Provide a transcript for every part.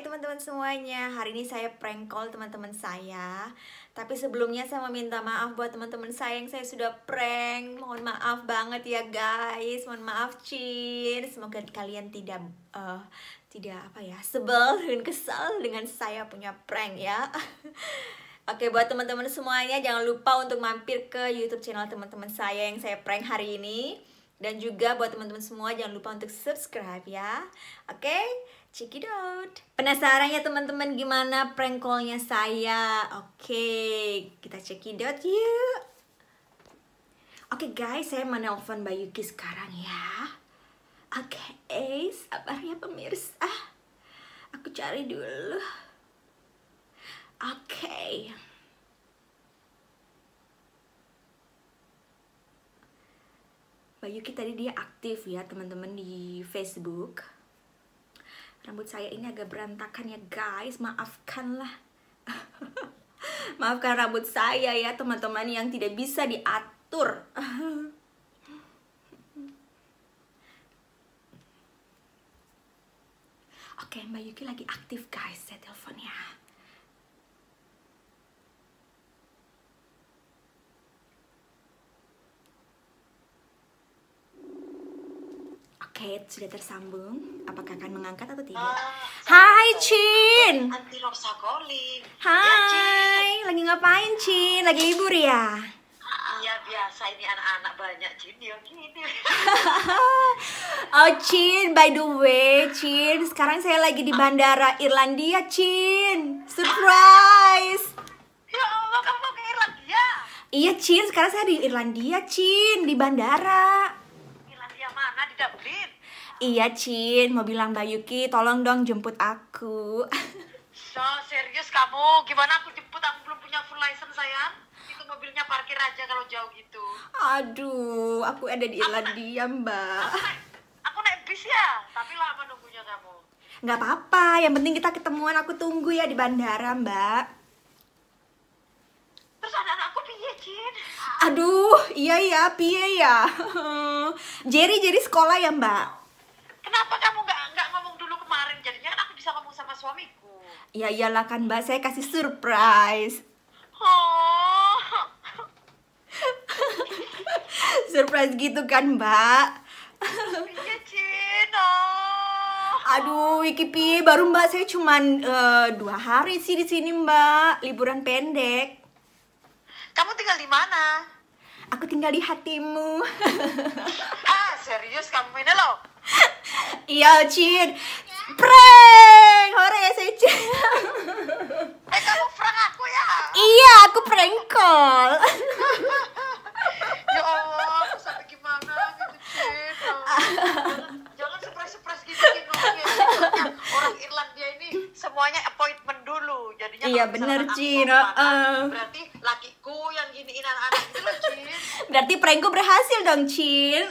Teman-teman semuanya, hari ini saya prank call teman-teman saya. Tapi sebelumnya saya mau minta maaf buat teman-teman saya yang saya sudah prank. Mohon maaf banget ya guys, mohon maaf Cin. Semoga kalian tidak, uh, tidak apa ya, sebel dan kesal dengan saya punya prank ya. Oke buat teman-teman semuanya jangan lupa untuk mampir ke YouTube channel teman-teman saya yang saya prank hari ini. Dan juga buat teman-teman semua jangan lupa untuk subscribe ya. Oke? okay? Check it out Penasaran ya teman-teman gimana prank callnya saya? Oke okay, kita check it out yuk. Oke okay, guys saya menelpon Mbak Yuki sekarang ya. Oke okay, sabar ya pemirsa. Aku cari dulu. Oke. Okay. Mbak Yuki tadi dia aktif ya teman-teman di Facebook Rambut saya ini agak berantakan ya guys. Maafkanlah. Maafkan rambut saya ya teman-teman yang tidak bisa diatur. Oke Mbak Yuki lagi aktif guys. Saya telepon ya Kate sudah tersambung. Apakah akan mengangkat atau tidak? Uh, Hai Chin. Anti Rosa calling. Hai. Ya, Lagi ngapain Chin? Lagi libur ya? Iya biasa ini anak-anak banyak Chin ya gini. oh Chin, by the way Chin, sekarang saya lagi di bandara Irlandia Chin. Surprise. Ya Allah, kamu mau ke Irlandia? Iya Chin, sekarang saya di Irlandia Chin, di bandara. Irlandia mana? Di Dublin? Iya Cin, mau bilang Mbak Yuki, tolong dong jemput aku. So, serius kamu? Gimana aku jemput? Aku belum punya full license sayang. Itu mobilnya parkir aja kalau jauh gitu. Aduh, aku ada di Irlandia Mbak. Aku naik, aku naik bis ya, tapi lama nunggunya kamu. Nggak apa-apa, yang penting kita ketemuan aku tunggu ya di bandara Mbak. Terus anak-anakku piye, Cin? Aduh, iya ya, piye ya. Jerry, jadi sekolah ya Mbak? Kenapa kamu nggak nggak ngomong dulu kemarin? Jadinya kan aku bisa ngomong sama suamiku. Ya iyalah kan Mbak, saya kasih surprise. Oh. surprise gitu kan Mbak? Iya Cino. Aduh, Wiki Pi, baru Mbak saya cuman uh, dua hari sih di sini Mbak, liburan pendek. Kamu tinggal di mana? Aku tinggal di hatimu. ah, serius kamu ini loh? Iya, Cin. Prank! Hore ya, saya Cin. eh, kamu prank aku ya? Iya, aku prank call. ya Allah, aku sampai gimana gitu, Cin. Jangan surprise-surprise gitu, Cin. Orang Irlandia ini semuanya appointment dulu. Jadinya Iya, bener, Cin. Uh. Berarti lakiku yang giniin anak-anak itu loh, Cin. Berarti prankku berhasil dong, Cin.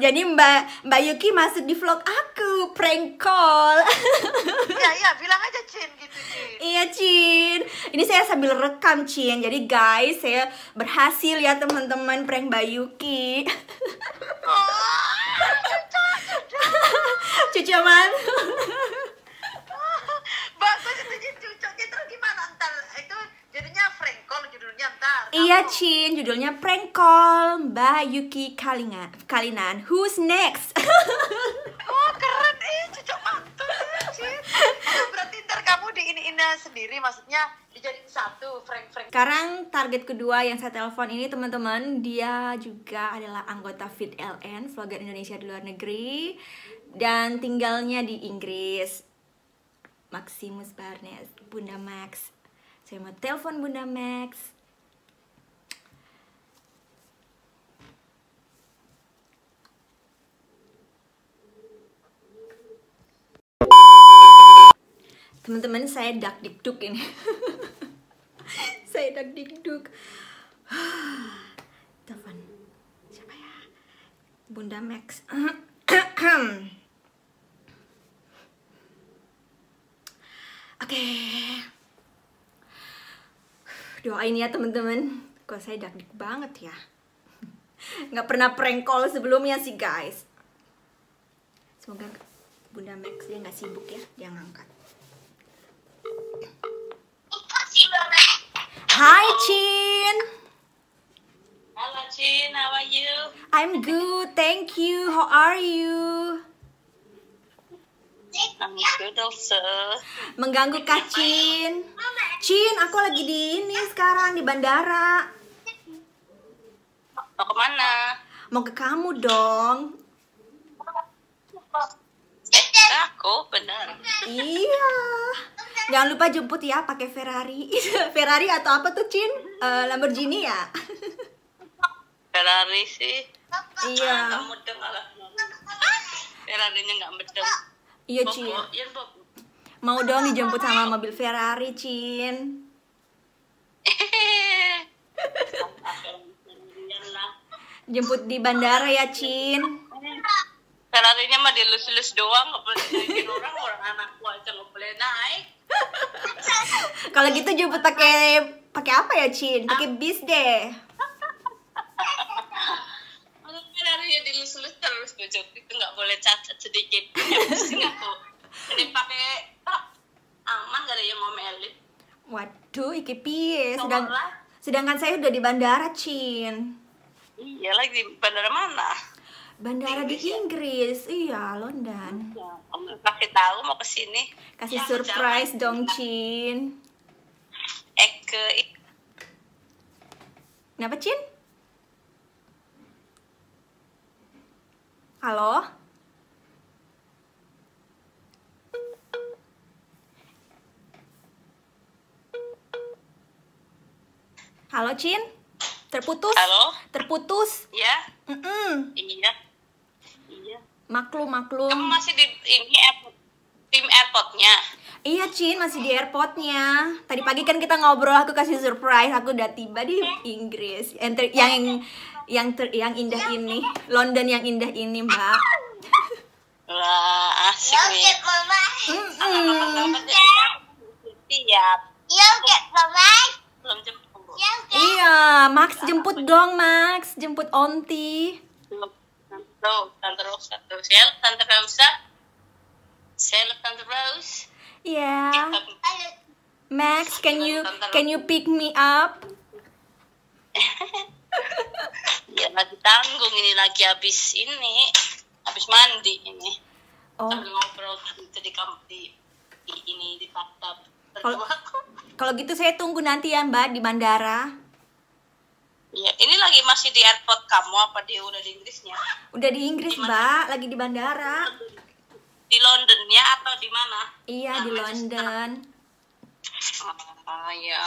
Jadi Mbak Mbak Yuki masuk di vlog aku prank call. Iya iya, bilang aja Cin gitu Cin. Iya Cin, ini saya sambil rekam Cin. Jadi guys, saya berhasil ya teman-teman prank Mbak Yuki. Oh, cucu, cucu. cucu. Bagus itu Cin, cucu. Itu gimana ntar? Itu jadinya prank call judulnya ntar. Iya Cin, judulnya prank call Mbak Yuki Kalingan. Kalinan, who's next? oh keren eh, cucu mantul Cin. Berarti ntar kamu di ini ini sendiri, maksudnya dijadiin satu prank-prank. Sekarang target kedua yang saya telepon ini teman-teman, dia juga adalah anggota Fit LN, vlogger Indonesia di luar negeri dan tinggalnya di Inggris. Maximus Barnes, Bunda Max. Saya mau telepon Bunda Max. Teman-teman, saya dak dikduk ini. saya dak dikduk. Telepon. Siapa ya? Bunda Max. Oke. Doain ya teman-teman. Kok saya dak dik banget ya. Nggak pernah prank call sebelumnya sih guys. Semoga Bunda Max dia nggak sibuk ya, dia ngangkat. Hai Chin, Halo Chin, how are you? I'm good, thank you. How are you? I'm good also. Mengganggu Kak Chin. Chin, aku lagi di ini sekarang di bandara. Mau ke mana? Mau ke kamu dong. Eh, aku benar. Iya. Jangan lupa jemput ya pakai Ferrari. Ferrari atau apa tuh Chin? Eh, Lamborghini ya? Ferrari sih. iya. Mudeng ala. Ferrarinya nggak mudeng. Iya Chin. Bobo, iya. Mau dong dijemput sama mobil Ferrari Chin. Jemput di bandara ya Cin. Ferrarinya mah dilus-lus doang, nggak boleh orang, orang anakku aja nggak boleh naik. Kalau gitu jemput pakai pakai apa ya Cin? Pakai bis deh. Kalau Ferrarinya dilus-lus terus bojok itu nggak boleh cacat sedikit. Pusing aku. Ini pakai aman gak ada yang ngomelin. Waduh, iki piye? Sedang, sedangkan saya udah di bandara Cin. Iya lagi di bandara mana? Bandara di Inggris ya? Iya London. Ya, Om kasih tahu mau ke sini. Kasih Ya, surprise jangan. dong Cin. Eh ke Kenapa Cin? Halo? Halo Cin? Terputus? Halo? Terputus? Ya, Mm-mm. iya. Iya. Maklum, maklum. Kamu masih di ini airport, tim airportnya. Iya Cin, masih di airportnya. Tadi pagi kan kita ngobrol, aku kasih surprise, aku udah tiba di Inggris. Yang ter- yang yang ter- yang indah ini, London yang indah ini, Mbak. Wah, asik nih. Mm-mm. Siap. Belum jemput. Iya, Max jemput dong, Max. Jemput Onti. Tuh, Tante Rosa. Sel, Tante Rosa. Sel, Tante Rose. Iya. Max, can you can you pick me up? Ya, lagi tanggung ini lagi habis ini. Habis mandi ini. Oh, Sambil ngobrol gitu di di, di ini di bathtub. Kalau gitu saya tunggu nanti ya, Mbak, di bandara. Iya, ini lagi masih di airport kamu apa dia udah di Inggrisnya? Udah di Inggris, Mbak, lagi di bandara. Di Londonnya atau di mana? Iya, di London. Ah ya,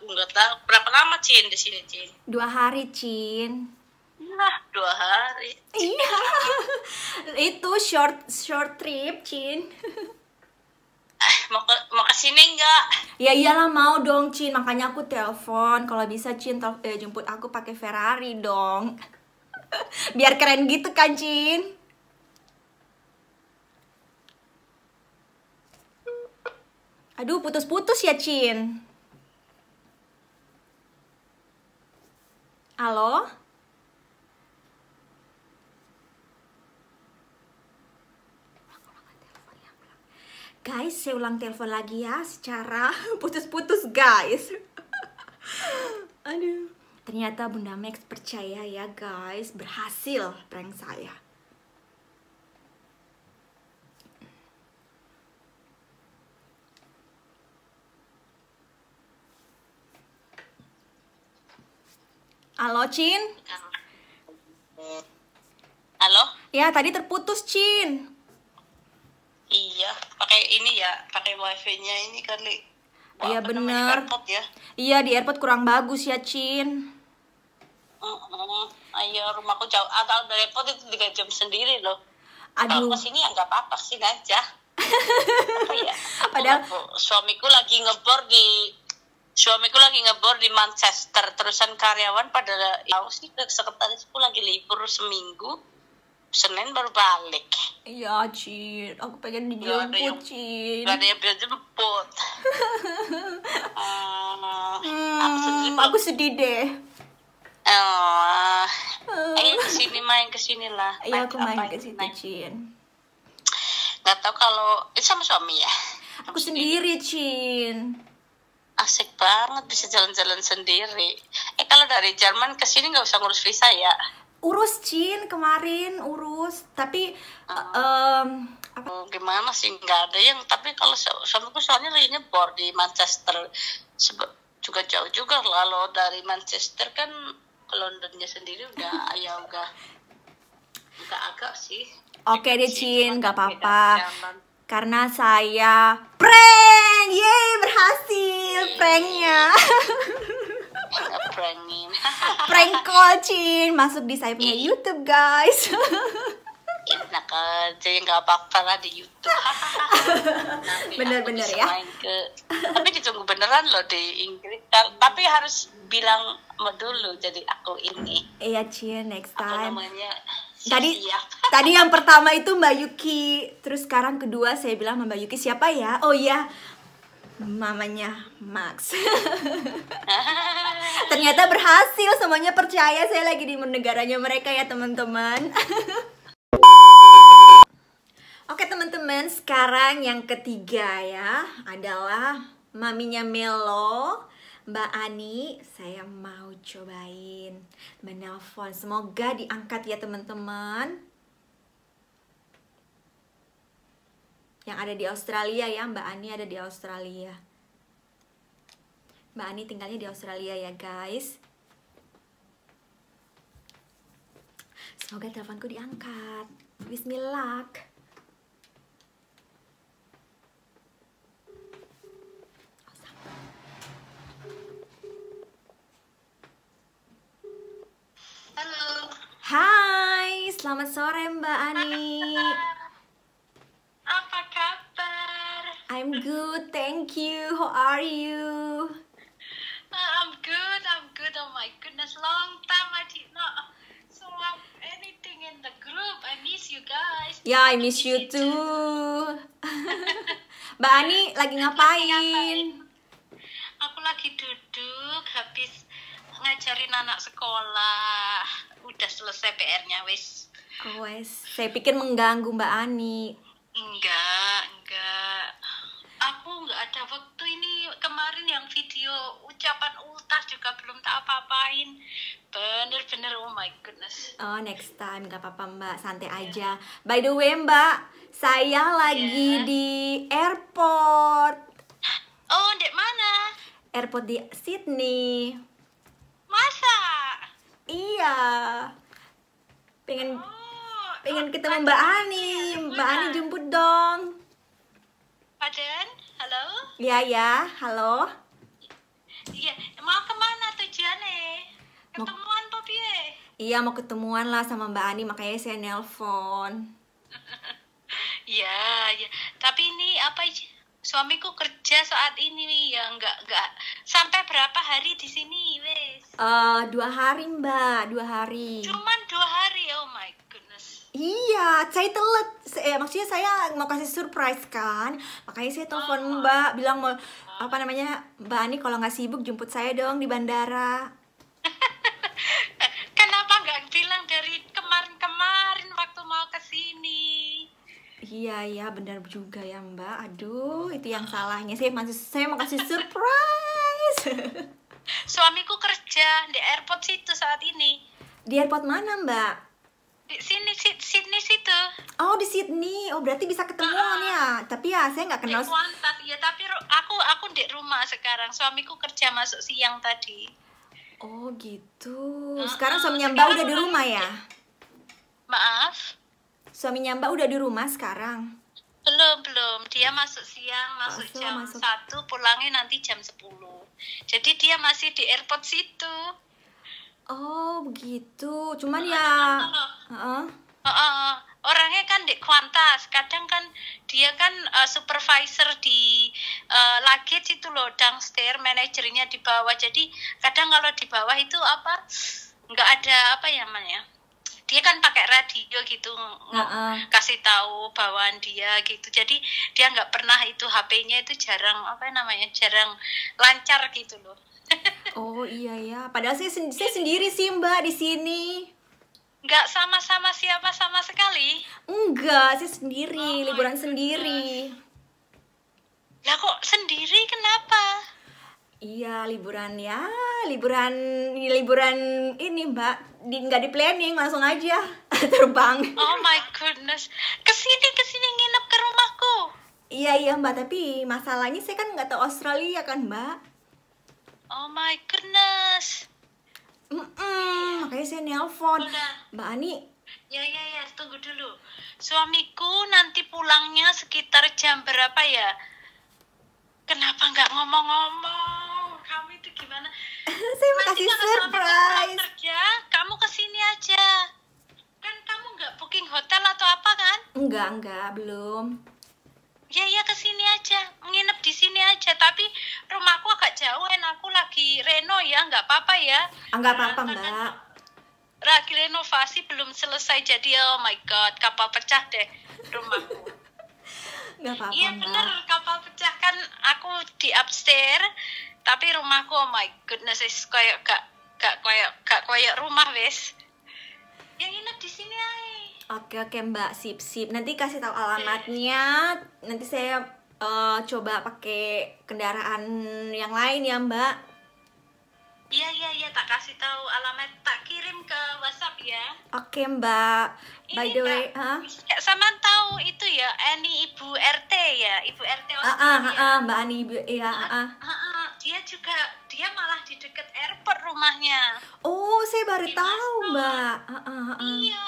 nggak tahu berapa lama Cin di sini Cin? Dua hari, Cin. Nah, dua hari. Iya. Itu short short trip, Cin. Mau ke sini nggak? Ya iyalah mau dong, Cin. Makanya aku telepon kalau bisa Cin eh, jemput aku pakai Ferrari dong. Biar keren gitu kan, Cin. Aduh, putus-putus ya, Cin. Halo? Guys, saya ulang telepon lagi ya secara putus-putus, guys. Aduh. Ternyata Bunda Max percaya ya, guys. Berhasil prank saya. Halo, Cin. Halo? Ya, tadi terputus, Cin. Pakai ini ya, pakai wifi-nya ini kali. Iya, bener. airport ya. Iya, di airport kurang bagus ya, Cin. Heeh. Ayo, rumahku jauh. Atau dari airport itu tiga jam sendiri loh. Kalau Aduh. ke sini ya nggak apa-apa sih aja. Ya? Aku Padahal- ngebor- suamiku lagi ngebor di suamiku lagi ngebor di Manchester terusan karyawan pada ya sih sekretarisku lagi libur seminggu Senin baru balik Iya, Cin. Aku pengen dijemput, Cin. gak ada yang bisa jemput Hmm, Hmm, aku sendiri aku sedih deh. Oh, ayo ke sini main ke sini lah Iya, aku main ke situ, main? Cin. nggak tahu kalau itu sama suami ya Aku sendiri, Cin. asik banget bisa jalan-jalan sendiri eh kalau dari Jerman ke sini nggak usah ngurus visa ya Urus, Cin, kemarin urus. Tapi, em, apa? Oh, gimana sih nggak ada yang tapi kalau su- suamiku soalnya lagi nyebor di Manchester Sebe- juga jauh juga lalu dari Manchester kan ke Londonnya sendiri udah ya udah udah agak sih Oke deh, Cin, cuma gak beda apa-apa. Karena saya prank! Yeay, berhasil pranknya. prank Cin. Masuk di saya punya YouTube, guys. enak aja ya nggak apa-apa lah di YouTube Bener-bener ya. ke tapi ditunggu beneran loh di Inggris tapi harus bilang dulu jadi aku ini Iya, Cin, next apa time. namanya Tadi siap tadi yang pertama itu Mbak Yuki, terus sekarang kedua saya bilang Mbak Yuki siapa ya? Oh iya, mamanya Max. Ternyata berhasil, semuanya percaya saya lagi di negaranya mereka ya teman-teman. Oke teman-teman, sekarang yang ketiga ya adalah maminya Melo, Mbak Ani. Saya mau cobain menelpon. Semoga diangkat ya teman-teman. Yang ada di Australia ya, Mbak Ani ada di Australia. Mbak Ani tinggalnya di Australia ya guys. Semoga teleponku diangkat. Bismillah. halo Hai, selamat sore Mbak Ani. apa kabar I'm good, thank you. How are you? I'm good I'm good oh my goodness long time I did not swap anything in the group I miss you guys Ya, I miss you too. Mbak Ani lagi ngapain? Aku lagi duduk habis ngajarin anak sekolah. Udah selesai PR-nya wis. Oh, wes. Saya pikir mengganggu Mbak Ani. Enggak, enggak. Aku enggak ada waktu ini kemarin yang video ucapan ultas juga belum tak apa-apain. Bener-bener oh my goodness. Oh, next time gak apa-apa Mbak, santai aja. By the way Mbak, saya lagi Ya. di airport. Oh, dek mana? Airport di Sydney. Masa? Iya. Pengen Oh, pengen ketemu Mbak Ani. Mbak Ani jemput dong. Halo? Iya ya, halo. Iya, mau ke mana tujuannya? Mau- Ketemuan po piye? Iya mau ketemuan lah sama Mbak Ani makanya saya nelpon. Iya, iya. Tapi ini apa sih? Suamiku kerja saat ini ya nggak nggak sampai berapa hari di sini wes? Eh dua hari Mbak, dua hari. Cuman dua hari oh my. Iya, saya telat. Eh, maksudnya saya mau kasih surprise kan, makanya saya telepon Oh. Mbak, bilang mau apa namanya Mbak Ani kalau nggak sibuk jemput saya dong di bandara. Kenapa nggak bilang dari kemarin-kemarin waktu mau ke sini? Iya iya benar juga ya Mbak. Aduh itu yang salahnya saya masih saya mau kasih surprise. Suamiku kerja di airport situ saat ini. di airport mana Mbak? Di sini si- Sydney situ. Oh di Sydney. Oh berarti bisa ketemuan ya. Tapi ya saya nggak kenal. Kuantas, ya tapi aku aku di rumah sekarang. Suamiku kerja masuk siang tadi. Oh gitu. Sekarang suaminya Mbak udah di rumah ya? Maaf. Suaminya Mbak udah di rumah sekarang. Belum, belum. Dia masuk siang, masuk Masuk, jam masuk. 1, pulangnya nanti jam 10. Jadi dia masih di airport situ. Oh begitu. Cuman ya. Kalau Heeh. Heeh. orangnya kan di Kuantas, kadang kan dia kan uh, supervisor di uh, luggage itu loh, downstairs, manajernya di bawah. Jadi kadang kalau di bawah itu apa, nggak ada apa ya namanya, dia kan pakai radio gitu, ng- Heeh. kasih tahu bawaan dia gitu. Jadi dia nggak pernah itu HP-nya itu jarang apa namanya, jarang lancar gitu loh. Oh iya ya. Padahal saya, sen- saya sendiri sih Mbak di sini. nggak sama-sama siapa sama sekali. Enggak, saya sendiri, Oh liburan goodness. sendiri. Lah kok sendiri kenapa? Iya, liburan ya, liburan liburan ini Mbak, di nggak di planning langsung aja terbang. Oh my goodness. Ke sini ke sini nginep ke rumahku. Iya iya Mbak, tapi masalahnya saya kan nggak tahu Australia kan Mbak. Oh my goodness. Mm-mm, makanya saya nelpon Udah. Mbak Ani. Ya ya ya, tunggu dulu. Suamiku nanti pulangnya sekitar jam berapa ya? Kenapa nggak ngomong-ngomong? Kamu itu gimana? saya mau Nanti kasih kalau surprise. kerja, kamu ke sini aja. Kan kamu nggak booking hotel atau apa kan? Enggak enggak belum. Ya ya ke sini aja, nginep di sini aja. Tapi rumahku agak jauh, dan aku lagi reno ya, nggak apa-apa ya. Ah, nggak apa-apa Mbak. Lagi renovasi belum selesai jadi oh my god kapal pecah deh rumahku. Nggak apa-apa Iya bener kapal pecah kan aku di upstairs tapi rumahku oh my goodness is kayak gak gak kayak gak kayak rumah wes. Yang nginep di sini aja. Oke oke Mbak, sip sip. Nanti kasih tahu alamatnya. Nanti saya eh, coba pakai kendaraan yang lain ya Mbak. Iya iya iya tak kasih tahu alamat tak kirim ke WhatsApp ya. Oke Mbak. By Ini, the way, Mbak? Ya, sama tahu itu ya Ani ibu RT ya ibu RT Ah, ah, ah, ah, Mbak Ani, Ibu- iya, ah, ah. Ah, ah, dia juga dia malah di dekat airport rumahnya. Oh, saya baru Di tahu. Mbak. Ah, ah, ah. Iya,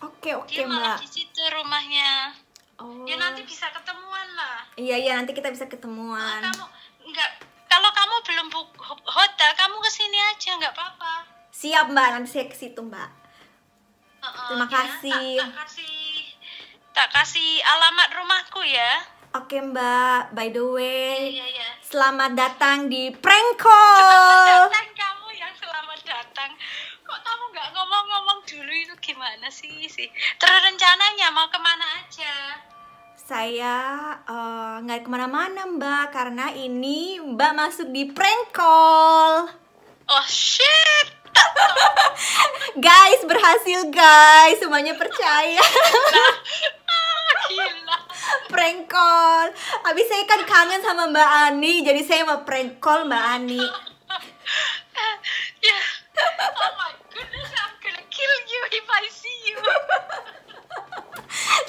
Oke, oke, dia malah Mbak. di situ rumahnya. Oh. Ya nanti bisa ketemuan lah. Iya, iya, nanti kita bisa ketemuan. kamu enggak kalau kamu belum book ho- hotel, kamu ke sini aja nggak apa-apa. Siap, Mbak. Nanti saya ke situ, Mbak. Ah, ah, Terima ya, kasih. Tak, tak kasih tak kasih alamat rumahku ya. Oke, Mbak. By the way, Iya iya. selamat datang di Prank Call. Datang kamu yang selamat datang. Kok kamu nggak ngomong-ngomong dulu itu gimana sih sih? Terus rencananya mau ke mana aja? Saya eh, nggak ke mana-mana, Mbak. Karena ini Mbak masuk di Prank Call. Oh shit! Guys, berhasil, guys. Semuanya percaya. Gila. prank call. Habis saya kan kangen sama Mbak Ani, jadi saya mau prank call Mbak Ani.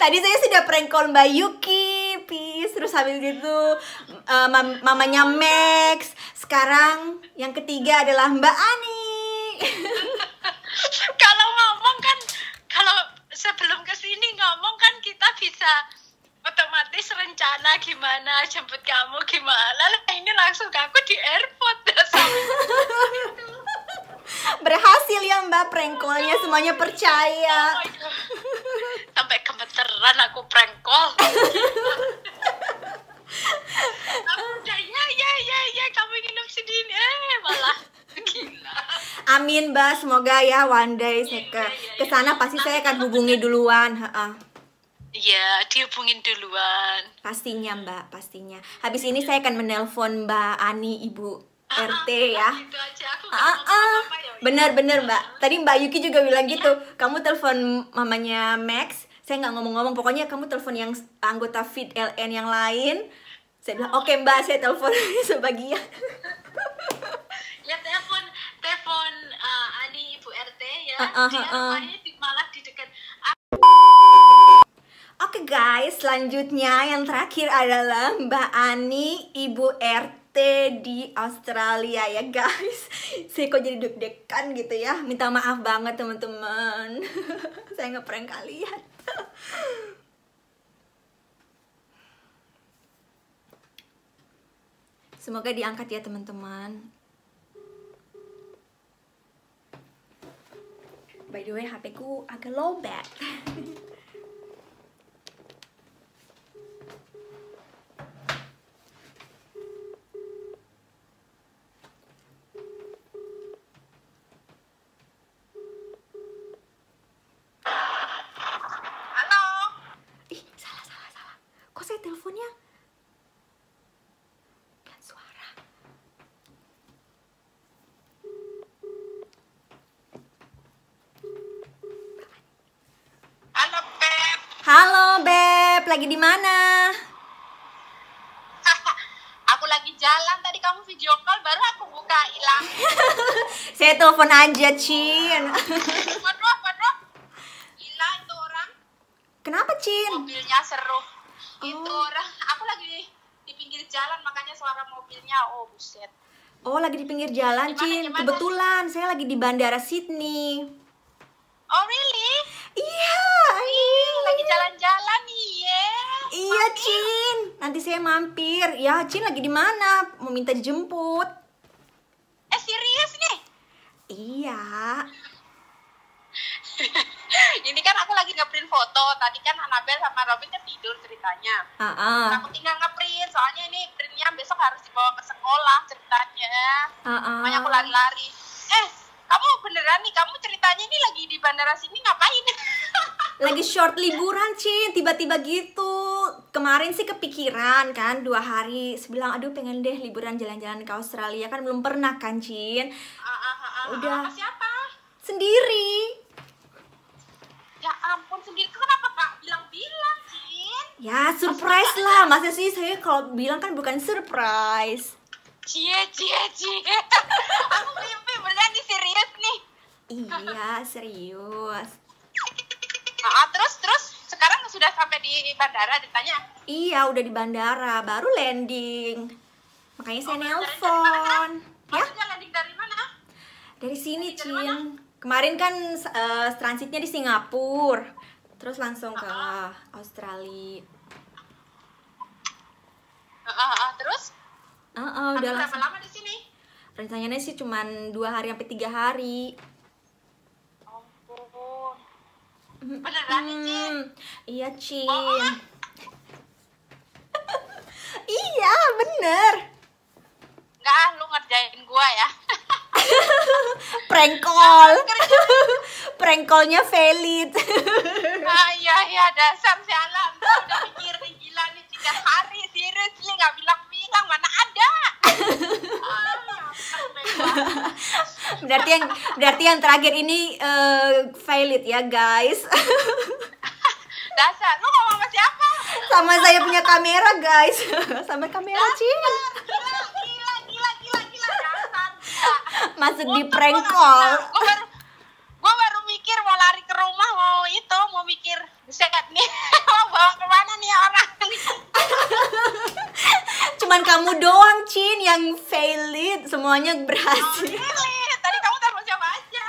Tadi saya sudah prank call Mbak Yuki, peace. Terus habis itu eh, mam- mamanya Max. Sekarang yang ketiga adalah Mbak Ani. kalau ngomong kan, kalau sebelum ke sini ngomong kan kita bisa otomatis rencana gimana jemput kamu gimana lah ini langsung aku di airport Berhasil ya Mbak prank callnya semuanya percaya. Oh my God. sampai gemeteran aku prank call aku udah ya ya ya ya kamu nginep sini eh malah gila Amin Mbak, semoga ya one day saya ke ke sana pasti saya akan hubungi duluan. Ha-ha. Iya, dihubungin duluan. Pastinya Mbak, pastinya. Habis ini saya akan menelpon Mbak Ani, Ibu RT ya. Gitu aja aku nggak Ah, ngomong ah. ya. Mbak. Tadi Mbak Yuki juga bilang gitu. Kamu telepon mamanya Max. Saya nggak ngomong-ngomong. Pokoknya kamu telepon yang anggota Fit LN yang lain. Saya bilang oke Mbak, saya telepon sebagian. Ya telepon telepon uh, Ani Ibu RT ya. Ah, ah, Dia ah, rumahnya di, malah di dekat Oke guys, selanjutnya yang terakhir adalah Mbak Ani, Ibu RT di Australia ya guys. Saya kok jadi deg-degan gitu ya. Minta maaf banget teman-teman. Saya ngeprank kalian. Semoga diangkat ya teman-teman. By the way, HP ku agak low bat. Halo. Ih, salah, salah, salah. Kok saya teleponnya? Kan suara. Halo. Lagi di mana? aku lagi jalan tadi kamu video call baru aku buka hilang. Saya telepon aja, Cin. waduh, waduh. Gila itu orang. Kenapa, Cin? Mobilnya seru. Itu Oh. orang. Aku lagi di pinggir jalan makanya suara mobilnya oh buset. Oh, lagi di pinggir jalan, Gimana, Cin. gimana? Kebetulan saya lagi di Bandara Sydney. Oh really? Iya, Ih, lagi jalan-jalan. Iya, Cin. Nanti saya mampir. Ya, Cin lagi di mana? Mau minta dijemput. Eh serius nih? Iya. Ini kan aku lagi ngeprint foto. Tadi kan Anabel sama Robin kan tidur ceritanya. Ah, ah. Aku tinggal ngeprint, soalnya ini printnya besok harus dibawa ke sekolah ceritanya. Ah, ah. Makanya aku lari-lari. Eh, kamu beneran nih, kamu ceritanya ini lagi di bandara sini ngapain? Lagi short liburan, Cin. Tiba-tiba gitu. Kemarin sih kepikiran kan dua hari. Sebilang, aduh pengen deh liburan jalan-jalan ke Australia. Kan belum pernah kan, Cin. Ah, ah, ah, ah, Udah. Siapa? Sendiri. Ya ampun, sendiri kenapa kak bilang-bilang, Cin? Ya, surprise lah. Masa sih saya kalau bilang kan bukan surprise. Cie, cie, cie. aku mimpi beneran nih serius nih. Iya, serius. Ah, ah, terus, terus sekarang sudah sampai di bandara ditanya. Iya, udah di bandara, baru landing. Makanya saya Oh, nelpon. Ya, Maksudnya landing dari mana? dari sini, Dari? Cin. Kemarin kan eh, transitnya di Singapura. Terus langsung ke Australia. Ah, ah, ah, terus? Ah, ah, Kamu udah berapa langsung. lama di sini? Rencananya sih cuman dua hari sampai tiga hari. Ampun. Beneran Cin? Hmm, iya, Cin. Iya, bener. Enggak, ah, lu ngerjain gua ya. Prank call. Prank callnya valid. ah, iya, iya, dasar si alam. Udah mikir gila nih, tiga hari. Seriously, nggak bilang-bilang, mana ada. ah, bener, bener. Berarti yang berarti yang terakhir ini eh, valid ya, guys. Dasar, lu ngomong sama siapa? Sama saya punya kamera, guys. Sama kamera, Cin. Gila, gila, gila, gila, gila, dasar. Masuk di Untung prank call. Gua baru gua baru mikir mau lari ke rumah mau itu mau mikir buset nih mau bawa ke mana nih orang Cuman kamu doang, Cin, yang valid. Semuanya berhasil. Really? tadi kamu telepon siapa aja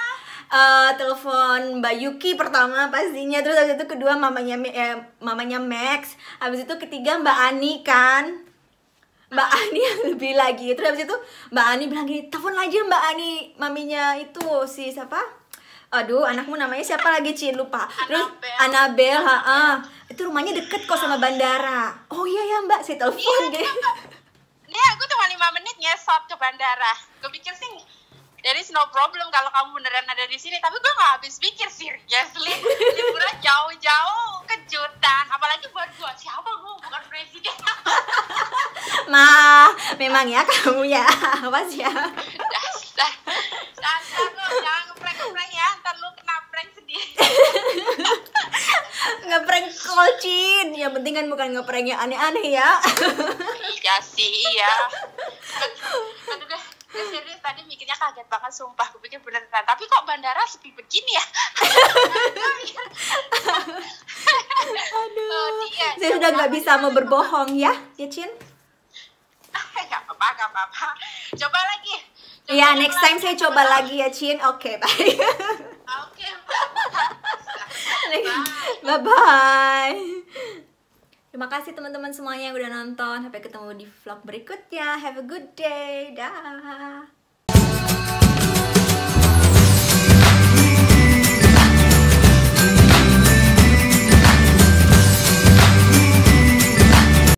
Eh, telepon Mbak Yuki pertama pastinya terus habis itu kedua mamanya eh, mamanya Max habis itu ketiga Mbak Ani kan. Mbak Ani yang lebih lagi terus habis itu Mbak Ani bilang gini telepon lagi Mbak Ani maminya itu si siapa? Aduh anakmu namanya siapa lagi Cin? Lupa. Terus Anabel. Ha ah. itu rumahnya deket kok sama bandara. Oh iya ya Mbak saya telepon deh. Nih aku cuma lima menit ngesot ke bandara. Gue pikir sih there is no problem kalau kamu beneran ada di sini. Tapi gue gak habis pikir seriously. Liburan jauh-jauh kejutan. Apalagi buat gue siapa gue bukan presiden. Ma memang ya kamu ya awas ya dasar dasar lu jangan ngeprank ngeprank ya. Ntar lu kena prank sendiri. ngeprank call Cin yang penting kan bukan ngeprank yang aneh-aneh ya iya sih iya. Serius tadi mikirnya kaget banget sumpah. Gue pikir beneran. Tapi kok bandara sepi begini ya? Aduh. Oh, dia, saya sudah nggak bisa mau berbohong ya ya Cin? Gak apa-apa, gak apa-apa. Coba lagi. Coba Iya yang next time lain, saya coba lagi. ya Cin. Oke baik Oke. bye. Bye Terima kasih teman-teman semuanya yang udah nonton. Sampai ketemu di vlog berikutnya. Have a good day. Dah.